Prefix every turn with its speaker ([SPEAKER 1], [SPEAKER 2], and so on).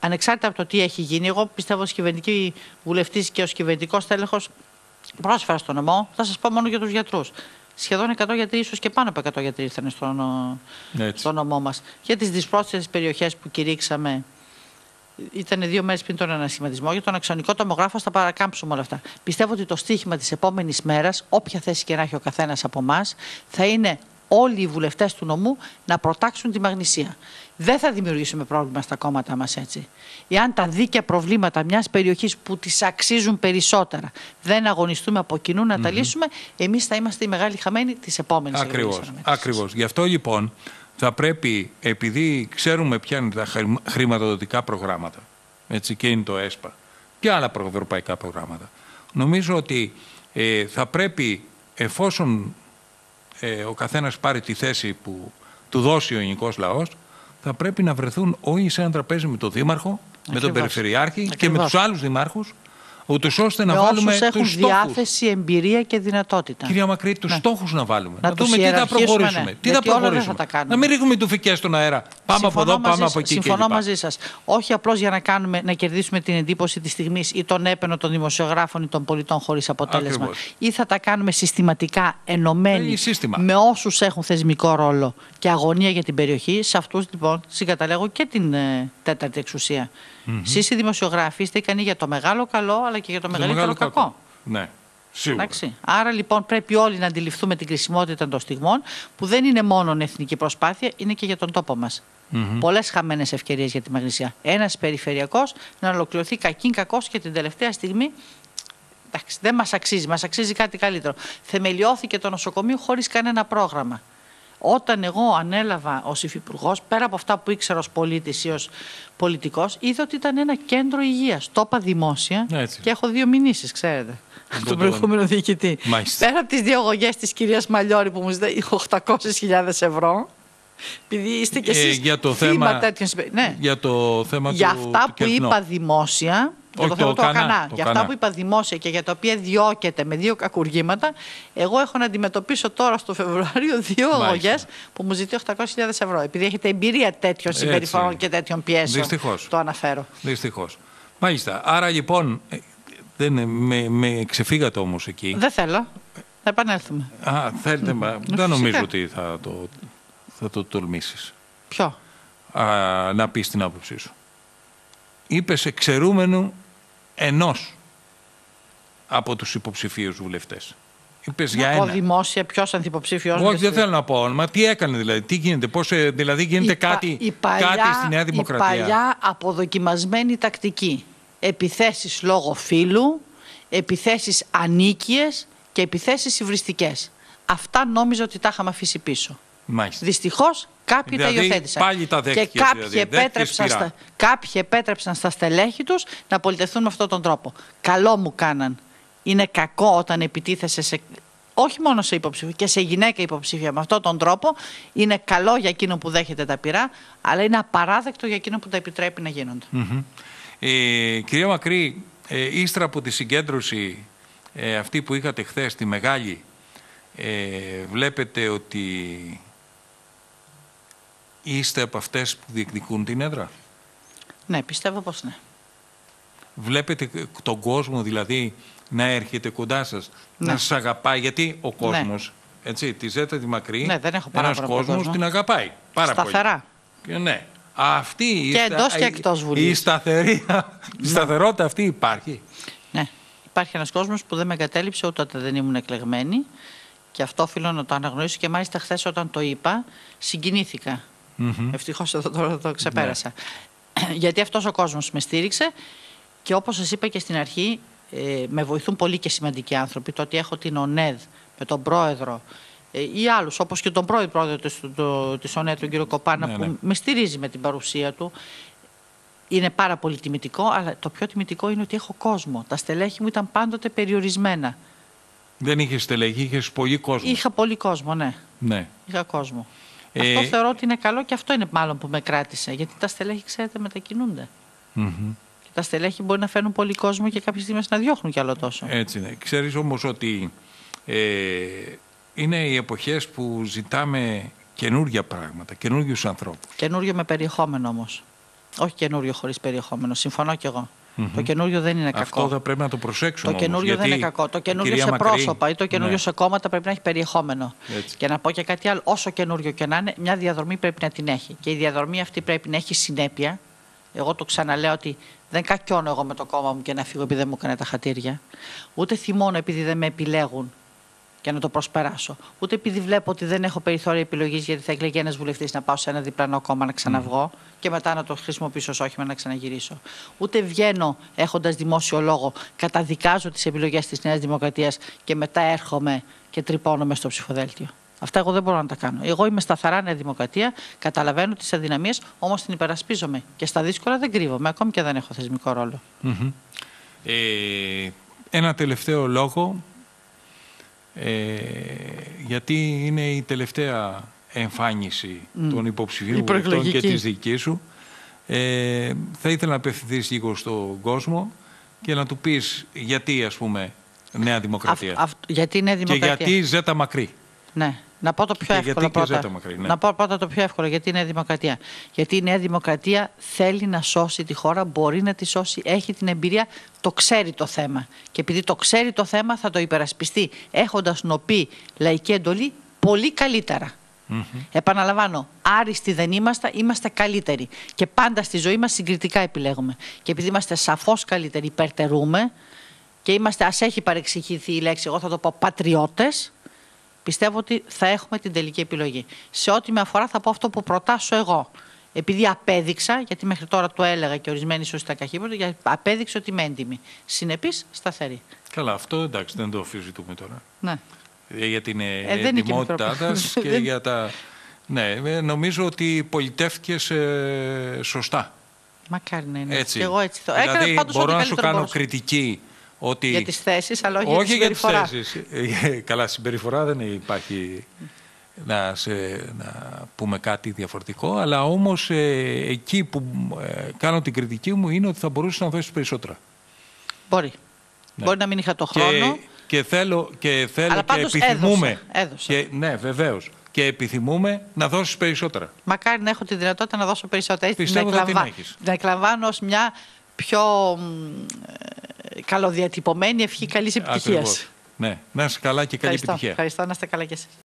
[SPEAKER 1] ανεξάρτητα από το τι έχει γίνει, εγώ πιστεύω ως κυβερνητική βουλευτής και ως κυβερνητικός τέλεχος πρόσφερα στο νομό, θα σας πω μόνο για τους γιατρούς. Σχεδόν 100 γιατροί, ίσως και πάνω από 100 γιατροί ήρθαν στο, νο... στο νομό μας. Για τις δυσπρόσθετες περιοχές που κηρύξαμε, ήταν δύο μέρες πριν τον ανασχηματισμό. Για τον αξονικό τομογράφο θα παρακάμψουμε όλα αυτά. Πιστεύω ότι το στίχημα της επόμενης μέρας, όποια θέση και να έχει ο καθένας από εμάς, θα είναι όλοι οι βουλευτές του νομού να προτάξουν τη μαγνησία. Δεν θα δημιουργήσουμε πρόβλημα στα κόμματα μας έτσι. Εάν τα δίκαια προβλήματα μιας περιοχής που τις αξίζουν περισσότερα δεν αγωνιστούμε από κοινού να τα λύσουμε, εμείς θα είμαστε οι μεγάλοι χαμένοι τη επόμενη
[SPEAKER 2] Ακριβώς. Ακριβώς. Γι' αυτό λοιπόν θα πρέπει, επειδή ξέρουμε ποια είναι τα χρηματοδοτικά προγράμματα, έτσι και είναι το ΕΣΠΑ και άλλα ευρωπαϊκά προγράμματα, νομίζω ότι ε, θα πρέπει εφόσον ε, ο καθένας πάρει τη θέση που του δώσει ο ελληνικός λαός, θα πρέπει να βρεθούν όλοι σε ένα τραπέζι με τον Δήμαρχο, με τον Περιφερειάρχη και με τους άλλους Δημάρχους ούτως ώστε να βάλουμε
[SPEAKER 1] όσους έχουν διάθεση, εμπειρία και δυνατότητα.
[SPEAKER 2] Κυρία Μακρύ, τους ναι. στόχους να βάλουμε. Να, να δούμε τι θα προχωρήσουμε. Ναι. Τι θα προχωρήσουμε. Θα να μην ρίχνουμε τουφικέ στον αέρα. Πάμε από εδώ, πάμε από εκεί.
[SPEAKER 1] Συμφωνώ μαζί σας. Όχι απλώς για να, κάνουμε, να κερδίσουμε την εντύπωση της στιγμής ή τον έπαινο των δημοσιογράφων ή των πολιτών χωρίς αποτέλεσμα. Ακριβώς. Ή θα τα κάνουμε συστηματικά ενωμένοι με όσους έχουν θεσμικό ρόλο και αγωνία για την περιοχή. Σε αυτούς λοιπόν συγκαταλέγω και την ε, τέταρτη εξουσία. Mm-hmm. Εσείς οι δημοσιογράφοι είστε ικανοί για το μεγάλο καλό, αλλά και για το, το μεγαλύτερο κακό. κακό.
[SPEAKER 2] Ναι. Σίγουρα.
[SPEAKER 1] Εντάξει. Άρα λοιπόν πρέπει όλοι να αντιληφθούμε την κρισιμότητα των στιγμών που δεν είναι μόνο εθνική προσπάθεια, είναι και για τον τόπο μας. Mm-hmm. Πολλές χαμένες ευκαιρίες για τη Μαγνησία. Ένας περιφερειακός να ολοκληρωθεί κακήν κακός και την τελευταία στιγμή. Εντάξει, δεν μας αξίζει, μας αξίζει κάτι καλύτερο. Θεμελιώθηκε το νοσοκομείο χωρίς κανένα πρόγραμμα. Όταν εγώ ανέλαβα ως υφυπουργός, πέρα από αυτά που ήξερα ως πολίτης ή ως πολιτικός, είδα ότι ήταν ένα κέντρο υγείας. Το είπα δημόσια Έτσι. και έχω δύο μηνύσεις, ξέρετε. Από τον προηγούμενο διοικητή. Μάλιστα. Πέρα από τις δύο αγωγέ της κυρίας Μαλιόρη που μου ζητάει 800.000 ευρώ. Επειδή είστε κι εσείς ε,
[SPEAKER 2] για το θέμα, τέτοιων ναι. Για το θέμα
[SPEAKER 1] για αυτά που είπα δημόσια, για το, θέμα του ΟΚΑΝΑ. Για αυτά που είπα δημόσια και για τα οποία διώκεται με δύο κακουργήματα, εγώ έχω να αντιμετωπίσω τώρα στο Φεβρουάριο δύο αγωγές που μου ζητεί 800.000 ευρώ. Επειδή έχετε εμπειρία τέτοιων συμπεριφορών και τέτοιων πιέσεων. Δυστυχώς. Το αναφέρω.
[SPEAKER 2] Δυστυχώς. Μάλιστα. Άρα λοιπόν. Ε, δεν, με, με ξεφύγατε όμως εκεί.
[SPEAKER 1] Δεν θέλω. Θα επανέλθουμε.
[SPEAKER 2] Α, θέλετε. δεν νομίζω ότι θα το, θα το τολμήσεις.
[SPEAKER 1] Ποιο;
[SPEAKER 2] Α, να πεις την άποψή σου. Είπε εξαιρούμενο ενός από τους υποψηφίους βουλευτές. Είπες για
[SPEAKER 1] ένα. δημόσια ποιος ανθυποψήφιο.
[SPEAKER 2] Όχι, δεν θέλω να πω όνομα. Τι έκανε δηλαδή, τι γίνεται, πώς, ε, δηλαδή γίνεται κάτι, η παλιά, κάτι στη Νέα Δημοκρατία.
[SPEAKER 1] Η παλιά αποδοκιμασμένη τακτική. Επιθέσεις λόγω φύλου, επιθέσεις ανίκειες και επιθέσεις υβριστικές. Αυτά νόμιζα ότι τα είχαμε αφήσει πίσω. Δυστυχώς κάποιοι δηλαδή, τα υιοθέτησαν.
[SPEAKER 2] Πάλι τα
[SPEAKER 1] και κάποιοι, δηλαδή, επέτρεψαν στα, κάποιοι επέτρεψαν στα στελέχη τους να πολιτευτούν με αυτόν τον τρόπο. Καλό μου κάναν. Είναι κακό όταν επιτίθεσαι σε, όχι μόνο σε υποψήφιο, και σε γυναίκα υποψήφια με αυτόν τον τρόπο. Είναι καλό για εκείνο που δέχεται τα πειρά, αλλά είναι απαράδεκτο για εκείνο που τα επιτρέπει να γίνονται.
[SPEAKER 2] Mm-hmm. Ε, κυρία Μακρύ, ε, ύστερα από τη συγκέντρωση ε, αυτή που είχατε χθες, τη μεγάλη, ε, βλέπετε ότι Είστε από αυτές που διεκδικούν την έδρα;
[SPEAKER 1] Ναι, πιστεύω πως ναι.
[SPEAKER 2] Βλέπετε τον κόσμο δηλαδή να έρχεται κοντά σας, ναι. να σας αγαπάει, γιατί ο ναι. κόσμος, ναι. έτσι, τη ζέτα τη μακρύ,
[SPEAKER 1] ναι, δεν έχω ένας
[SPEAKER 2] κόσμος κόσμο. την αγαπάει πάρα
[SPEAKER 1] Σταθερά.
[SPEAKER 2] πολύ. ναι. Αυτή
[SPEAKER 1] και εντός και εκτός Βουλής.
[SPEAKER 2] Η, σταθερή, η σταθερότητα αυτή υπάρχει.
[SPEAKER 1] Ναι. Υπάρχει ένας κόσμος που δεν με εγκατέλειψε ούτε όταν δεν ήμουν εκλεγμένη και αυτό οφείλω να το αναγνωρίσω και μάλιστα χθες όταν το είπα συγκινήθηκα. Mm-hmm. Ευτυχώς εδώ τώρα το ξεπέρασα. Ναι. Γιατί αυτός ο κόσμος με στήριξε και όπως σας είπα και στην αρχή, ε, με βοηθούν πολύ και σημαντικοί άνθρωποι. Το ότι έχω την ΟΝΕΔ με τον πρόεδρο ε, ή άλλους, όπως και τον πρόεδρο της ΟΝΕΔ, τον κύριο Κοπάνα, ναι, που ναι. με στηρίζει με την παρουσία του. Είναι πάρα πολύ τιμητικό, αλλά το πιο τιμητικό είναι ότι έχω κόσμο. Τα στελέχη μου ήταν πάντοτε περιορισμένα.
[SPEAKER 2] Δεν είχες στελέχη, είχες πολύ κόσμο.
[SPEAKER 1] Είχα πολύ κόσμο, ναι.
[SPEAKER 2] ναι.
[SPEAKER 1] Είχα κόσμο. Ε... Αυτό θεωρώ ότι είναι καλό και αυτό είναι μάλλον που με κράτησε. Γιατί τα στελέχη, ξέρετε, μετακινούνται. Mm-hmm. Και τα στελέχη μπορεί να φέρνουν πολύ κόσμο και κάποιες στιγμές να διώχνουν κι άλλο τόσο.
[SPEAKER 2] Έτσι είναι. Ξέρεις όμως ότι ε, είναι οι εποχές που ζητάμε καινούργια πράγματα, καινούριους ανθρώπους.
[SPEAKER 1] Καινούριο με περιεχόμενο όμως. Όχι καινούριο χωρίς περιεχόμενο. Συμφωνώ κι εγώ. Το καινούριο δεν είναι κακό.
[SPEAKER 2] Αυτό θα πρέπει να το προσέξουμε.
[SPEAKER 1] Το καινούριο
[SPEAKER 2] όμως,
[SPEAKER 1] δεν είναι
[SPEAKER 2] γιατί
[SPEAKER 1] κακό. Το
[SPEAKER 2] η
[SPEAKER 1] καινούριο
[SPEAKER 2] κυρία
[SPEAKER 1] σε
[SPEAKER 2] Μακρύ-
[SPEAKER 1] πρόσωπα ή το καινούριο
[SPEAKER 2] Ναι.
[SPEAKER 1] σε κόμματα πρέπει να έχει περιεχόμενο.
[SPEAKER 2] Έτσι.
[SPEAKER 1] Και να πω και κάτι άλλο. Όσο καινούριο και να είναι, μια διαδρομή πρέπει να την έχει. Και η διαδρομή αυτή πρέπει να έχει συνέπεια. Εγώ το ξαναλέω ότι δεν κακιώνω εγώ με το κόμμα μου και να φύγω επειδή δεν μου έκανε τα χατήρια. Ούτε θυμώνω επειδή δεν με επιλέγουν και να το προσπεράσω. Ούτε επειδή βλέπω ότι δεν έχω περιθώριο επιλογής γιατί θα εκλεγεί ένας βουλευτής να πάω σε ένα διπλανό κόμμα να ξαναβγώ και μετά να το χρησιμοποιήσω ως όχημα να ξαναγυρίσω. Ούτε βγαίνω έχοντας δημόσιο λόγο, καταδικάζω τις επιλογές της Νέας Δημοκρατίας και μετά έρχομαι και τρυπώνομαι στο ψηφοδέλτιο. Αυτά εγώ δεν μπορώ να τα κάνω. Εγώ είμαι σταθερά Νέα Δημοκρατία, καταλαβαίνω τις αδυναμίες, όμως την υπερασπίζομαι. Και στα δύσκολα δεν κρύβομαι, ακόμη και δεν έχω θεσμικό ρόλο.
[SPEAKER 2] Μμμ. Ε, ένα τελευταίο λόγο, ε, γιατί είναι η τελευταία εμφάνιση των υποψηφίων
[SPEAKER 1] Η
[SPEAKER 2] βουλευτών και
[SPEAKER 1] προεκλογική.
[SPEAKER 2] της δικής σου. Ε, θα ήθελα να απευθυνθείς λίγο στον κόσμο και να του πεις γιατί, ας πούμε, Νέα Δημοκρατία.
[SPEAKER 1] Αυ- αυ- γιατί είναι
[SPEAKER 2] και
[SPEAKER 1] Δημοκρατία.
[SPEAKER 2] γιατί Ζέτα Μακρύ.
[SPEAKER 1] Ναι. Να πω το πιο
[SPEAKER 2] Και
[SPEAKER 1] εύκολο
[SPEAKER 2] γιατί και
[SPEAKER 1] πρώτα.
[SPEAKER 2] Ζέτα Μακρύ, ναι.
[SPEAKER 1] Να πω πρώτα το πιο εύκολο. Γιατί η Νέα Δημοκρατία. Γιατί η Νέα Δημοκρατία θέλει να σώσει τη χώρα, μπορεί να τη σώσει, έχει την εμπειρία, το ξέρει το θέμα. Και επειδή το ξέρει το θέμα, θα το υπερασπιστεί έχοντας νοπή λαϊκή εντολή πολύ καλύτερα. Επαναλαμβάνω, άριστοι δεν είμαστε, είμαστε καλύτεροι. Και πάντα στη ζωή μας συγκριτικά επιλέγουμε. Και επειδή είμαστε σαφώς καλύτεροι, υπερτερούμε και είμαστε, ας έχει παρεξηγηθεί η λέξη, εγώ θα το πω πατριώτες, πιστεύω ότι θα έχουμε την τελική επιλογή. Σε ό,τι με αφορά θα πω αυτό που προτάσω εγώ. Επειδή απέδειξα, γιατί μέχρι τώρα το έλεγα και ορισμένοι ίσως ήταν καχύποπτοι, γιατί απέδειξε ότι είμαι έντιμη. Συνεπής, σταθερή.
[SPEAKER 2] Καλά, αυτό εντάξει δεν το αφιζητούμε τώρα.
[SPEAKER 1] Ναι.
[SPEAKER 2] Ε, για την ε,
[SPEAKER 1] Ε, δεν είναι και
[SPEAKER 2] ετοιμότητά
[SPEAKER 1] μικρό
[SPEAKER 2] σας και
[SPEAKER 1] Δεν-
[SPEAKER 2] για τα... Ναι, ε, νομίζω ότι πολιτεύτηκες ε, σωστά.
[SPEAKER 1] Μακάρι να είναι.
[SPEAKER 2] Έτσι.
[SPEAKER 1] Και εγώ έτσι το
[SPEAKER 2] δηλαδή,
[SPEAKER 1] έκανα πάντως
[SPEAKER 2] μπορώ
[SPEAKER 1] ό,τι
[SPEAKER 2] να σου
[SPEAKER 1] καλύτερο
[SPEAKER 2] κάνω
[SPEAKER 1] μπορούσα.
[SPEAKER 2] κριτική ότι...
[SPEAKER 1] Για τις θέσεις, αλλά όχι, για τη
[SPEAKER 2] Όχι για τις
[SPEAKER 1] συμπεριφορά.
[SPEAKER 2] θέσεις. Ε, Καλά, συμπεριφορά δεν υπάρχει να, σε, να πούμε κάτι διαφορετικό, αλλά όμως ε, εκεί που ε, κάνω την κριτική μου είναι ότι θα μπορούσε να δώσεις περισσότερα.
[SPEAKER 1] Μπορεί.
[SPEAKER 2] Ναι.
[SPEAKER 1] Μπορεί να μην είχα το χρόνο.
[SPEAKER 2] Και, και θέλω, και, θέλω
[SPEAKER 1] Αλλά
[SPEAKER 2] και
[SPEAKER 1] πάντως
[SPEAKER 2] επιθυμούμε.
[SPEAKER 1] έδωσα, έδωσα.
[SPEAKER 2] Και, ναι, βεβαίως. Και επιθυμούμε να δώσεις περισσότερα.
[SPEAKER 1] Μακάρι να έχω τη δυνατότητα να δώσω περισσότερα. Έτσι,
[SPEAKER 2] Πιστεύω
[SPEAKER 1] να,
[SPEAKER 2] θα την
[SPEAKER 1] εκλαμβα...
[SPEAKER 2] έχεις.
[SPEAKER 1] να εκλαμβάνω ως μια πιο μ, ε, καλοδιατυπωμένη ευχή καλής επιτυχίας.
[SPEAKER 2] Ακριβώς. Ναι, να είσαι καλά και καλή
[SPEAKER 1] Ευχαριστώ.
[SPEAKER 2] επιτυχία.
[SPEAKER 1] Ευχαριστώ να είστε καλά κι εσείς.